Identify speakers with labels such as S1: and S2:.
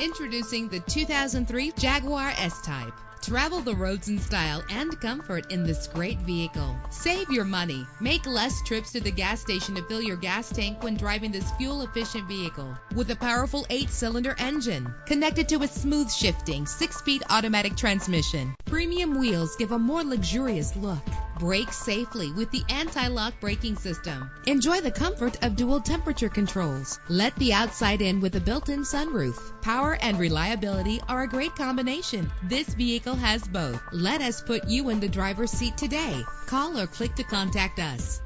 S1: Introducing the 2003 Jaguar S-Type. Travel the roads in style and comfort in this great vehicle. Save your money. Make less trips to the gas station to fill your gas tank when driving this fuel efficient vehicle. With a powerful eight cylinder engine connected to a smooth shifting six speed automatic transmission. Premium wheels give a more luxurious look. Brake safely with the anti-lock braking system. Enjoy the comfort of dual temperature controls. Let the outside in with a built-in sunroof. Power and reliability are a great combination. This vehicle has both. Let us put you in the driver's seat today. Call or click to contact us.